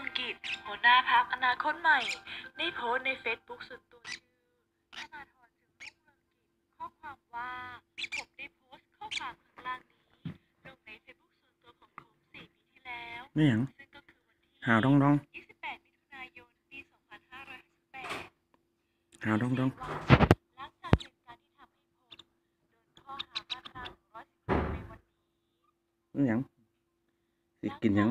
องกิจหัวหน้าพักอนาคตใหม่ ได้โพสต์ในเฟซบุ๊กส่วนตัวชื่อธนาธรจึงรุ่งเรืองกิจข้อความว่า ผมได้โพสต์ข้อความข้างล่างนี้ลงในเฟซบุ๊กส่วนตัวของผม4ปีที่แล้วนี่หยังซึ่งก็คือวันที่หาวดองดอง28มิถุนายนปี2558หาวดองดองหลังจากเหตุการณ์ที่ทำให้ผมโดนข้อหามาตรา116ในวันนี้นี่หยังสิกินหยัง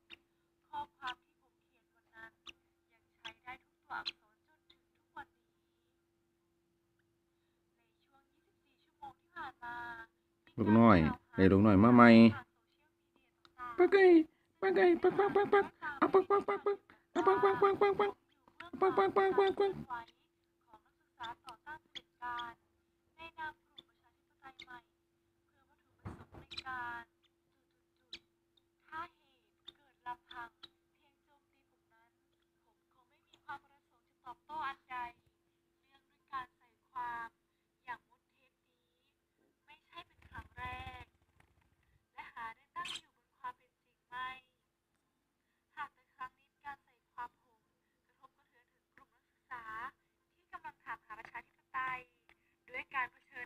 ลูกน้อยได้ลูกน้อยมาใหม่ปักไก่ปักไก่ปักปักปักปักเอาปักปักปักปักเอาปักปักปักปักปักปักปักปักปัก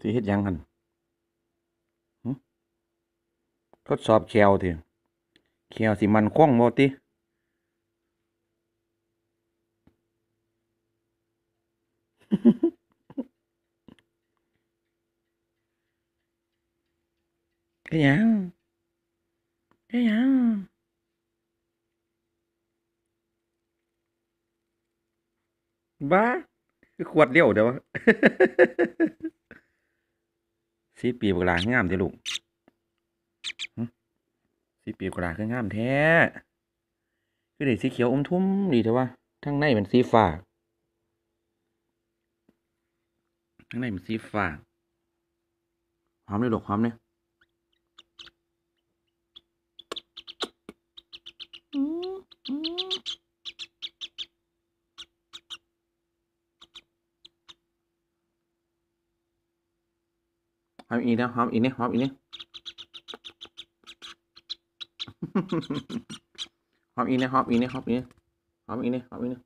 สิเฮ็ดยังกันทดสอบแควติแควสิมันคงบ่ติเฮ็ดยังเฮ็ดยังบ้าขวดเดียวเดี๋ยว สีปีบกลางามเด้อลูกสีปีบกลาคืองามแท้คือได้สีเขียวอมทุ่มดีแต่ว่าทั้งในเป็นสีฟ้าทั้งในเป็นสีฟ้าหอมเลยลูกหอมเนี่ย หอมอีกนะหอมอีกเนี่ยหอมอีกเนี่ยหอมอีกเนี่ยหอมอีกเนี่ยหอมอีกเนี่ยหอมอีกนี่หอมอีกเนี่ย